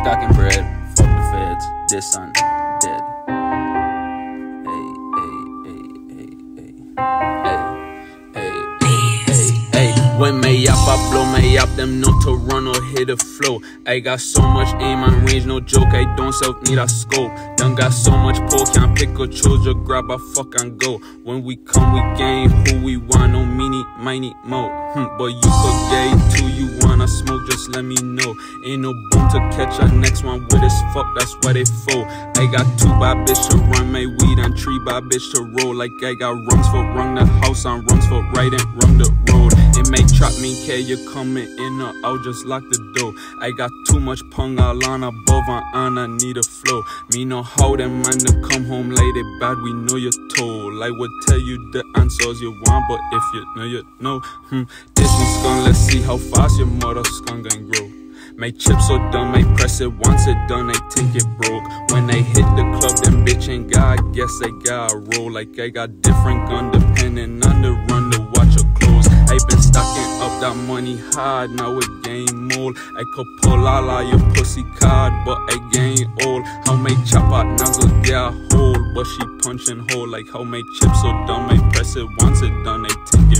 stacking bread. Fuck the feds. This son dead. Hey, hey, hey, hey, hey. Hey, hey, hey, hey. When me up, I blow me up. Them know to run or hit the flow. I got so much aim on range, no joke. I don't self need a scope. Done got so much pull, can't pick or choose. Just grab a fuck and go. When we come, we game who we miny, mo. Hmm, but you could gay too. You wanna smoke? Just let me know. Ain't no boom to catch a next one with this fuck. That's why they fool. I got two by bitch to run my weed and three by bitch to roll. Like I got rungs for run the house on rungs for right and run the road. It may trap me, care you coming in or out, just lock the door. I got too much on above and I need a flow. Me know how them man to come home late, it bad, we know you're told. I would tell you the answers you want, but if you know, you know. Hmm. This one's gone, let's see how fast your mother skunk can grow. Make chips so dumb, I press it once it done, they think it broke. When they hit the club, them bitch ain't got, I guess they got a roll. Like I got different gun depending on up that money hard, now it game old. I could pull all of your pussy card, but I gain old. How may chop out nozzle get hold, but she punching hole. Like how may chips so dumb, I press it once it done, they think